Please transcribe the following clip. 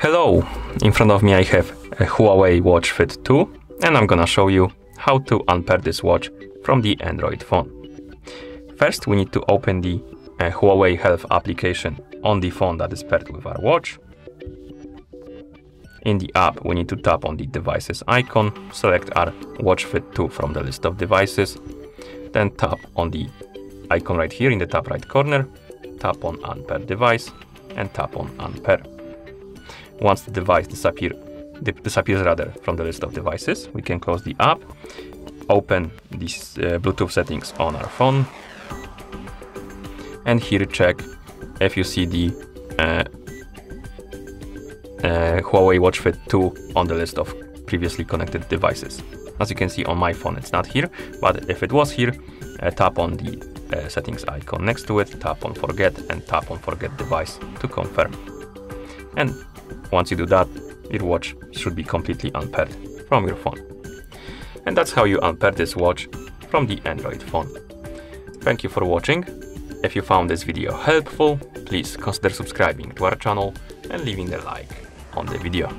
Hello, in front of me I have a Huawei Watch Fit 2 and I'm gonna show you how to unpair this watch from the Android phone. First we need to open the uh, Huawei Health application on the phone that is paired with our watch. In the app we need to tap on the devices icon, select our Watch Fit 2 from the list of devices, then tap on the icon right here in the top right corner, tap on unpair device and tap on unpair. Once the device disappear, disappears rather from the list of devices, we can close the app, open these uh, Bluetooth settings on our phone, and here check if you see the uh, uh, Huawei Watch Fit 2 on the list of previously connected devices. As you can see on my phone, it's not here, but if it was here, uh, tap on the uh, settings icon next to it, tap on forget and tap on forget device to confirm. And once you do that, your watch should be completely unpaired from your phone. And that's how you unpair this watch from the Android phone. Thank you for watching. If you found this video helpful, please consider subscribing to our channel and leaving a like on the video.